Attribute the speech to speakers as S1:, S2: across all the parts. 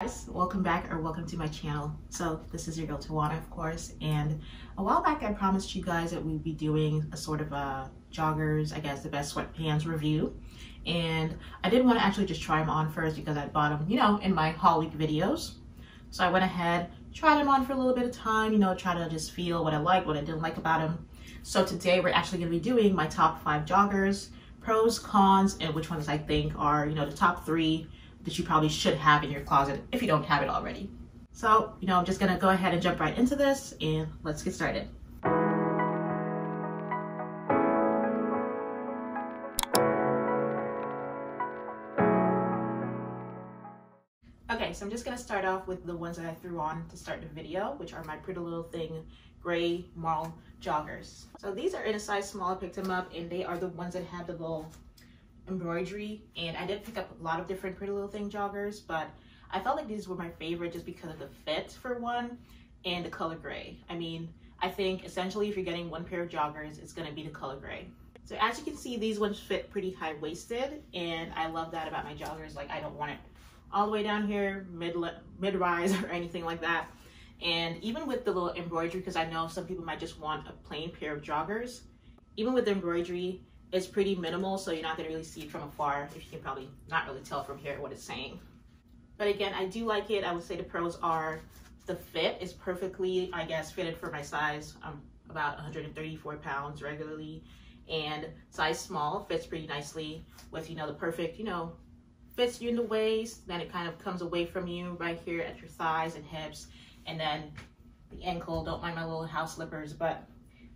S1: guys welcome back or welcome to my channel. So this is your girl Tawana of course and a while back I promised you guys that we'd be doing a sort of a joggers I guess the best sweatpants review. And I did want to actually just try them on first because I bought them you know in my haul week videos. So I went ahead tried them on for a little bit of time you know try to just feel what I liked what I didn't like about them so today we're actually going to be doing my top five joggers pros cons and which ones I think are you know the top three that you probably should have in your closet if you don't have it already. So, you know, I'm just gonna go ahead and jump right into this and let's get started. Okay, so I'm just gonna start off with the ones that I threw on to start the video, which are my Pretty Little Thing gray marl joggers. So these are in a size small, I picked them up and they are the ones that have the little embroidery and I did pick up a lot of different Pretty Little Thing joggers, but I felt like these were my favorite just because of the fit for one and the color gray. I mean, I think essentially if you're getting one pair of joggers, it's gonna be the color gray. So as you can see, these ones fit pretty high-waisted and I love that about my joggers. Like I don't want it all the way down here, mid mid-rise or anything like that. And even with the little embroidery, because I know some people might just want a plain pair of joggers, even with the embroidery, it's pretty minimal, so you're not gonna really see it from afar, if you can probably not really tell from here what it's saying. But again, I do like it. I would say the pros are the fit is perfectly, I guess, fitted for my size. I'm about 134 pounds regularly and size small fits pretty nicely with, you know, the perfect, you know, fits you in the waist. Then it kind of comes away from you right here at your thighs and hips. And then the ankle, don't mind my little house slippers, but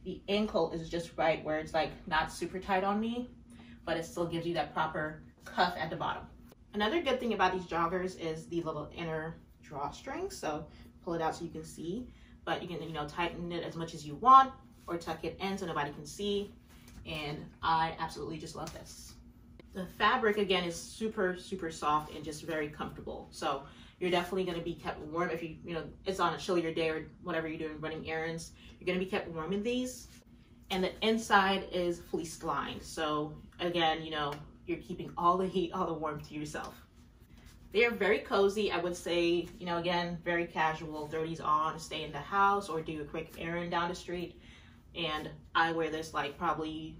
S1: the ankle is just right where it's like not super tight on me, but it still gives you that proper cuff at the bottom. Another good thing about these joggers is the little inner drawstring. So pull it out so you can see, but you can, you know, tighten it as much as you want or tuck it in so nobody can see. And I absolutely just love this. The fabric again is super, super soft and just very comfortable. So you're definitely going to be kept warm if you, you know, it's on a chillier day or whatever you're doing, running errands. You're going to be kept warm in these. And the inside is fleece lined. So again, you know, you're keeping all the heat, all the warmth to yourself. They are very cozy. I would say, you know, again, very casual. Throw these on, stay in the house or do a quick errand down the street. And I wear this like probably,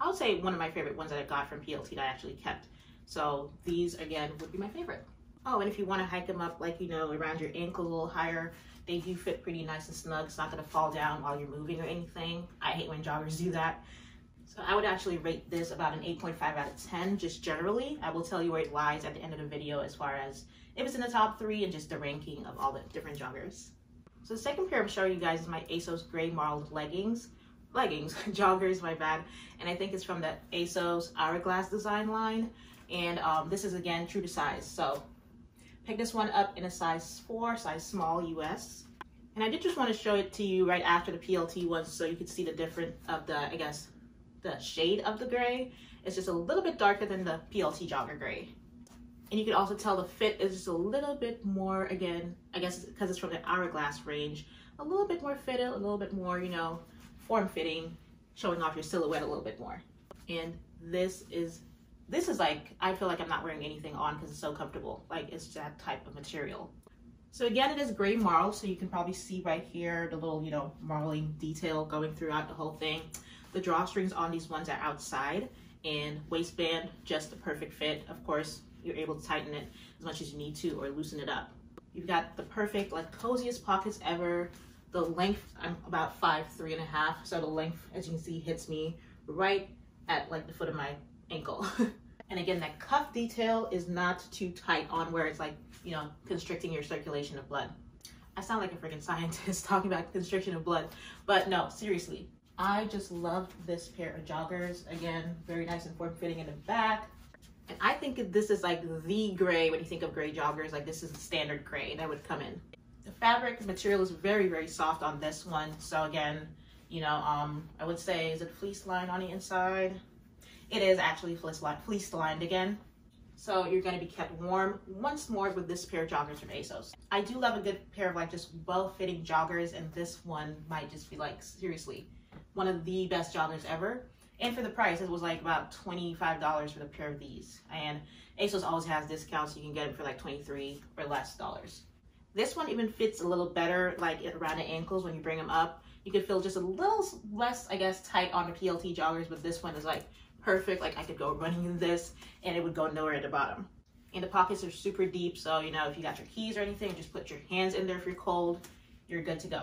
S1: I would say one of my favorite ones that I got from PLT that I actually kept. So these again would be my favorite. Oh, and if you want to hike them up, like, you know, around your ankle a little higher, they do fit pretty nice and snug. It's not going to fall down while you're moving or anything. I hate when joggers do that. So I would actually rate this about an 8.5 out of 10, just generally. I will tell you where it lies at the end of the video as far as if it's in the top three and just the ranking of all the different joggers. So the second pair I'm showing you guys is my ASOS Gray Marled leggings. Leggings, joggers, my bad. And I think it's from the ASOS Hourglass design line. And um, this is again true to size. So Pick this one up in a size 4, size small US. And I did just want to show it to you right after the PLT one so you could see the difference of the, I guess, the shade of the gray. It's just a little bit darker than the PLT jogger gray. And you can also tell the fit is just a little bit more, again, I guess because it's from the hourglass range, a little bit more fitted, a little bit more, you know, form-fitting, showing off your silhouette a little bit more. And this is this is like, I feel like I'm not wearing anything on because it's so comfortable. Like it's that type of material. So again, it is gray marl, so you can probably see right here the little, you know, marling detail going throughout the whole thing. The drawstrings on these ones are outside and waistband, just the perfect fit. Of course, you're able to tighten it as much as you need to or loosen it up. You've got the perfect, like coziest pockets ever. The length, I'm about five, three and a half. So the length, as you can see, hits me right at like the foot of my ankle. and again, that cuff detail is not too tight on where it's like, you know, constricting your circulation of blood. I sound like a freaking scientist talking about constriction of blood, but no, seriously. I just love this pair of joggers. Again, very nice and form fitting in the back. And I think this is like the gray, when you think of gray joggers, like this is the standard gray that would come in. The fabric material is very, very soft on this one. So again, you know, um, I would say, is it fleece line on the inside? It is actually fleece lined again. So you're going to be kept warm once more with this pair of joggers from ASOS. I do love a good pair of like just well-fitting joggers and this one might just be like seriously one of the best joggers ever. And for the price, it was like about $25 for the pair of these. And ASOS always has discounts. You can get them for like 23 or less dollars. This one even fits a little better like around the ankles when you bring them up. You could feel just a little less, I guess, tight on the PLT joggers, but this one is like perfect. Like I could go running in this and it would go nowhere at the bottom. And the pockets are super deep. So, you know, if you got your keys or anything, just put your hands in there if you're cold, you're good to go.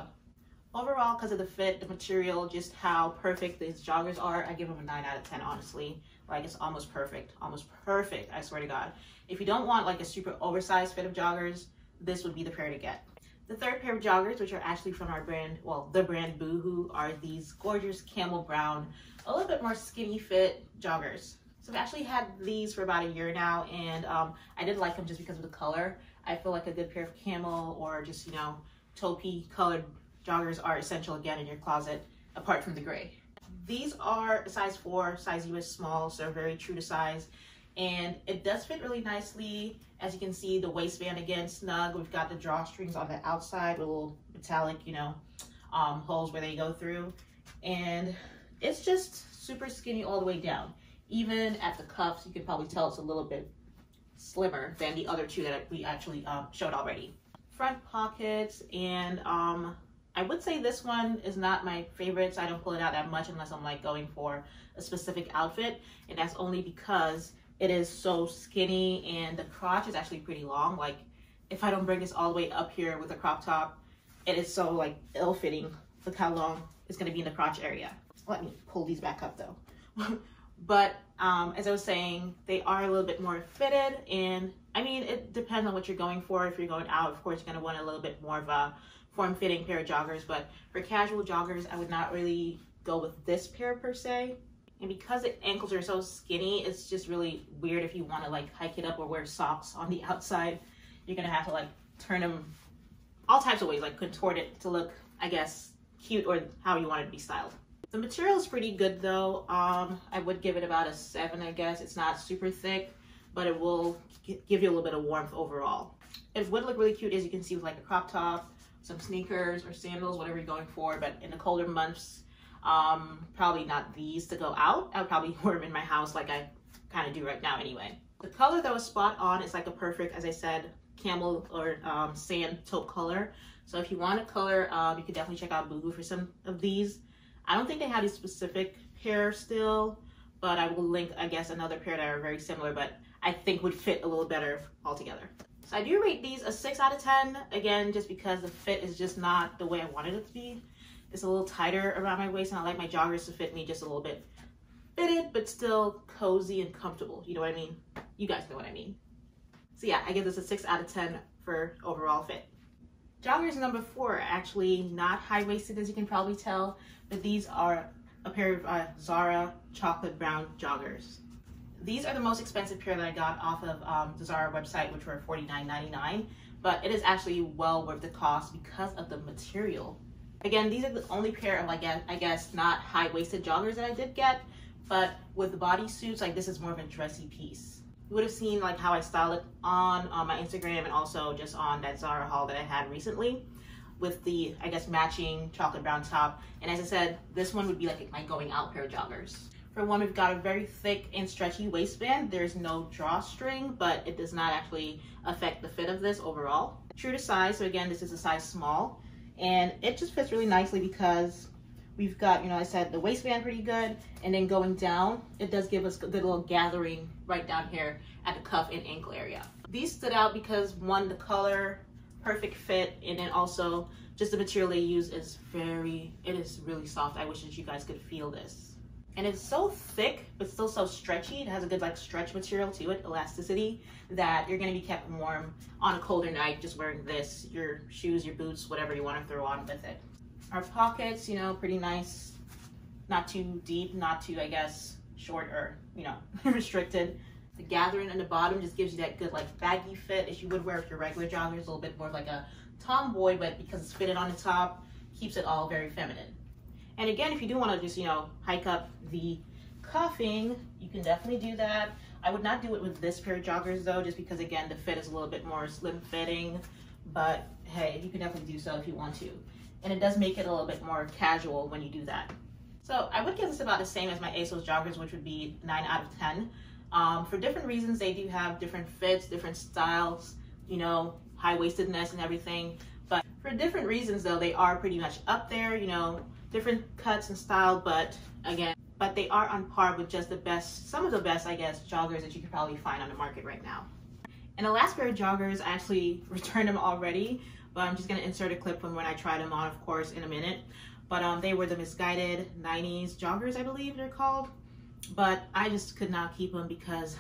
S1: Overall, because of the fit, the material, just how perfect these joggers are, I give them a 9 out of 10, honestly. Like, it's almost perfect. Almost perfect, I swear to God. If you don't want, like, a super oversized fit of joggers, this would be the pair to get. The third pair of joggers, which are actually from our brand, well, the brand Boohoo, are these gorgeous camel brown, a little bit more skinny fit joggers. So I've actually had these for about a year now, and um, I did like them just because of the color. I feel like a good pair of camel or just, you know, taupey colored joggers are essential again in your closet, apart from the gray. These are size 4, size US small, so very true to size. And it does fit really nicely. As you can see, the waistband again, snug. We've got the drawstrings on the outside with little metallic, you know, um, holes where they go through. And it's just super skinny all the way down. Even at the cuffs, you can probably tell it's a little bit slimmer than the other two that we actually um, showed already. Front pockets and um, I would say this one is not my favorite, so I don't pull it out that much unless I'm like going for a specific outfit. And that's only because it is so skinny and the crotch is actually pretty long. Like if I don't bring this all the way up here with a crop top, it is so like ill-fitting. Look how long it's gonna be in the crotch area. Let me pull these back up though. but um, as I was saying, they are a little bit more fitted and I mean, it depends on what you're going for. If you're going out, of course, you're gonna want a little bit more of a form-fitting pair of joggers, but for casual joggers, I would not really go with this pair per se. And because the ankles are so skinny, it's just really weird if you want to like hike it up or wear socks on the outside. You're gonna have to like turn them all types of ways, like contort it to look, I guess, cute or how you want it to be styled. The material is pretty good though. Um, I would give it about a seven, I guess. It's not super thick, but it will give you a little bit of warmth overall. It would look really cute as you can see with like a crop top some sneakers or sandals, whatever you're going for. But in the colder months, um, probably not these to go out. I would probably wear them in my house like I kind of do right now anyway. The color that was spot on is like a perfect, as I said, camel or um, sand taupe color. So if you want a color, um, you could definitely check out Boohoo for some of these. I don't think they have a specific pair still, but I will link, I guess, another pair that are very similar, but I think would fit a little better altogether. So I do rate these a 6 out of 10. Again, just because the fit is just not the way I wanted it to be. It's a little tighter around my waist and I like my joggers to fit me just a little bit fitted, but still cozy and comfortable. You know what I mean? You guys know what I mean. So yeah, I give this a 6 out of 10 for overall fit. Joggers number four actually not high-waisted as you can probably tell, but these are a pair of uh, Zara chocolate brown joggers. These are the most expensive pair that I got off of um, the Zara website, which were $49.99, but it is actually well worth the cost because of the material. Again, these are the only pair of, like, I guess, not high-waisted joggers that I did get, but with the bodysuits, like, this is more of a dressy piece. You would have seen, like, how I style it on, on my Instagram and also just on that Zara haul that I had recently with the, I guess, matching chocolate brown top. And as I said, this one would be like my going out pair of joggers. For one, we've got a very thick and stretchy waistband. There's no drawstring, but it does not actually affect the fit of this overall. True to size, so again, this is a size small. And it just fits really nicely because we've got, you know, I said the waistband pretty good. And then going down, it does give us a good little gathering right down here at the cuff and ankle area. These stood out because one, the color, perfect fit, and then also just the material they use is very, it is really soft. I wish that you guys could feel this and it's so thick but still so stretchy. It has a good like stretch material to it elasticity that you're going to be kept warm on a colder night just wearing this your shoes your boots whatever you want to throw on with it. Our pockets you know pretty nice. Not too deep not too i guess short or you know restricted. The gathering on the bottom just gives you that good like baggy fit as you would wear with your regular joggers a little bit more like a tomboy but because it's fitted on the top keeps it all very feminine and again, if you do want to just, you know, hike up the cuffing, you can definitely do that. I would not do it with this pair of joggers though, just because again, the fit is a little bit more slim fitting, but hey, you can definitely do so if you want to. And it does make it a little bit more casual when you do that. So I would give this about the same as my ASOS joggers, which would be 9 out of 10. Um, for different reasons, they do have different fits, different styles, you know, high-waistedness and everything. But for different reasons, though, they are pretty much up there, you know, different cuts and style, but again, but they are on par with just the best, some of the best, I guess, joggers that you could probably find on the market right now. And the last pair of joggers, I actually returned them already, but I'm just gonna insert a clip from when I tried them on, of course, in a minute. But um, they were the Missguided 90s joggers, I believe they're called. But I just could not keep them because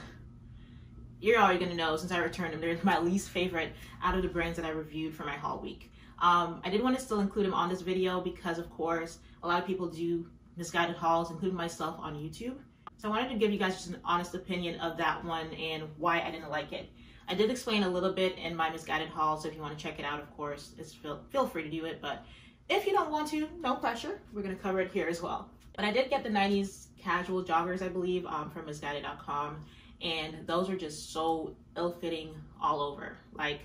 S1: you're already gonna know since I returned them, they're my least favorite out of the brands that I reviewed for my haul week. Um, I did want to still include them on this video because of course, a lot of people do Missguided hauls, including myself on YouTube. So I wanted to give you guys just an honest opinion of that one and why I didn't like it. I did explain a little bit in my Missguided haul, so if you want to check it out, of course, feel, feel free to do it. But if you don't want to, no pressure. We're going to cover it here as well. But I did get the 90s casual joggers, I believe, um, from Missguided.com. And those are just so ill-fitting all over. Like,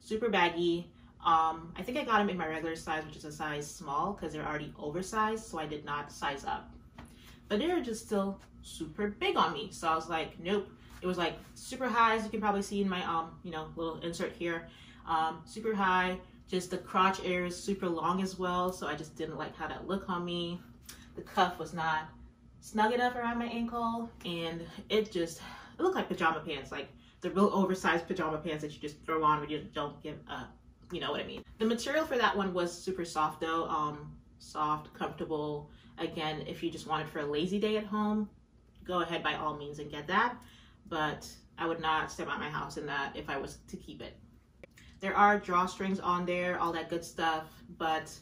S1: super baggy, um, I think I got them in my regular size, which is a size small because they're already oversized, so I did not size up. But they're just still super big on me. So I was like, nope. It was like super high, as you can probably see in my, um, you know, little insert here. Um, super high, just the crotch area is super long as well. So I just didn't like how that looked on me. The cuff was not snug enough around my ankle. And it just, it looked like pajama pants, like the real oversized pajama pants that you just throw on when you don't give a you know what I mean. The material for that one was super soft though, um, soft, comfortable. Again, if you just wanted for a lazy day at home, go ahead by all means and get that. But I would not step out my house in that if I was to keep it. There are drawstrings on there, all that good stuff, but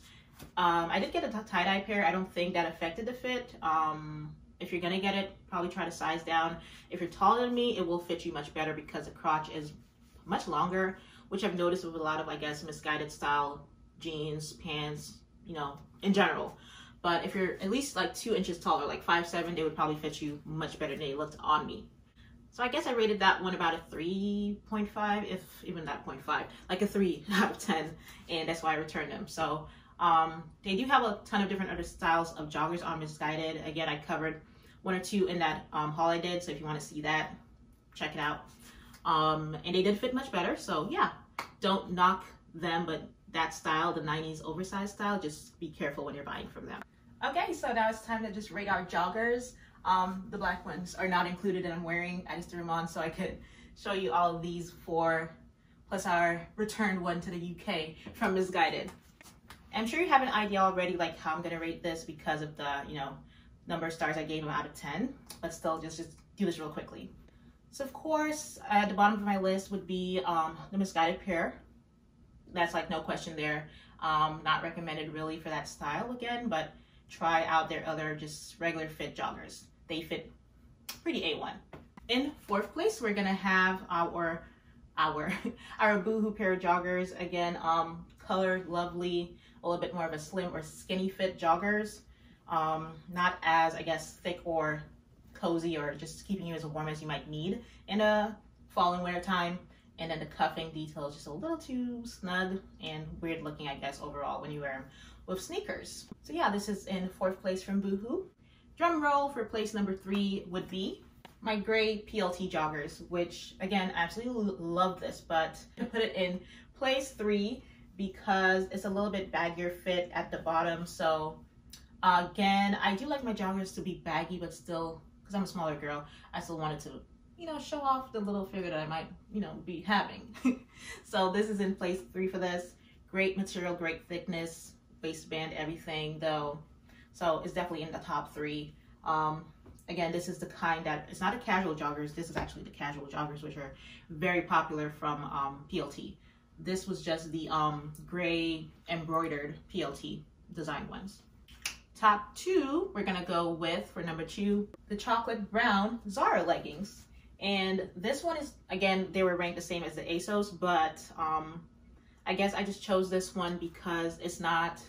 S1: um, I did get a tie-dye pair. I don't think that affected the fit. Um, if you're gonna get it, probably try to size down. If you're taller than me, it will fit you much better because the crotch is much longer which I've noticed with a lot of, I guess, Missguided style jeans, pants, you know, in general. But if you're at least like two inches taller, like five seven, they would probably fit you much better than they looked on me. So I guess I rated that one about a 3.5, if even that 0.5, like a 3 out of 10, and that's why I returned them. So um, they do have a ton of different other styles of joggers on Missguided. Again, I covered one or two in that um, haul I did, so if you want to see that, check it out. Um, and they did fit much better. So yeah, don't knock them, but that style, the 90s oversized style, just be careful when you're buying from them. Okay, so now it's time to just rate our joggers. Um, the black ones are not included and I'm wearing. I just threw them on so I could show you all of these four, plus our returned one to the UK from Missguided. I'm sure you have an idea already like how I'm gonna rate this because of the, you know, number of stars I gave them out of 10, but still just, just do this real quickly. So of course, at the bottom of my list would be um, the Missguided pair. That's like no question there. Um, not recommended really for that style again, but try out their other just regular fit joggers. They fit pretty A1. In fourth place, we're gonna have our our our Boohoo pair of joggers. Again, um, color lovely, a little bit more of a slim or skinny fit joggers. Um, not as I guess thick or cozy or just keeping you as warm as you might need in a fall and winter time. And then the cuffing detail is just a little too snug and weird looking, I guess, overall when you wear them with sneakers. So yeah, this is in fourth place from Boohoo. Drum roll for place number three would be my gray PLT joggers, which again, I absolutely love this, but I put it in place three because it's a little bit baggier fit at the bottom. So again, I do like my joggers to be baggy, but still because I'm a smaller girl, I still wanted to, you know, show off the little figure that I might, you know, be having. so this is in place three for this. Great material, great thickness, waistband, everything though. So it's definitely in the top three. Um, again, this is the kind that, it's not a casual joggers, this is actually the casual joggers, which are very popular from um, PLT. This was just the um, gray embroidered PLT design ones. Top two, we're gonna go with, for number two, the chocolate brown Zara leggings. And this one is, again, they were ranked the same as the ASOS, but um, I guess I just chose this one because it's not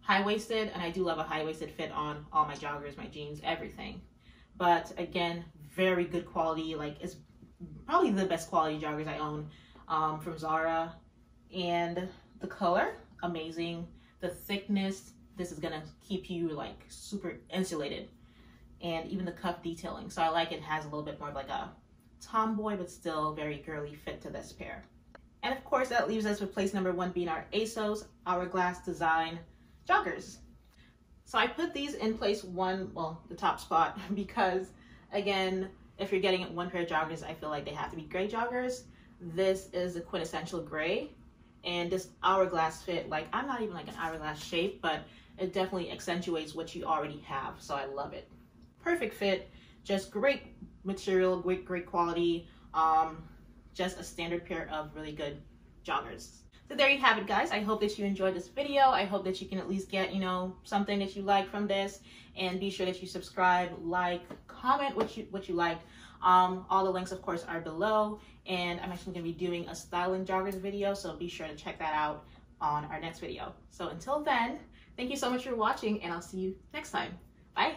S1: high-waisted, and I do love a high-waisted fit on all my joggers, my jeans, everything. But again, very good quality, like it's probably the best quality joggers I own um, from Zara. And the color, amazing. The thickness, this is gonna keep you like super insulated. And even the cuff detailing. So I like it has a little bit more of like a tomboy, but still very girly fit to this pair. And of course, that leaves us with place number one being our ASOS Hourglass Design joggers. So I put these in place one, well, the top spot, because again, if you're getting one pair of joggers, I feel like they have to be gray joggers. This is a quintessential gray and this hourglass fit, like I'm not even like an hourglass shape, but it definitely accentuates what you already have. So I love it. Perfect fit, just great material, great, great quality. Um, just a standard pair of really good joggers. So there you have it, guys. I hope that you enjoyed this video. I hope that you can at least get, you know, something that you like from this. And be sure that you subscribe, like, comment what you what you like. Um, all the links, of course, are below. And I'm actually going to be doing a styling joggers video, so be sure to check that out on our next video. So until then, thank you so much for watching, and I'll see you next time. Bye!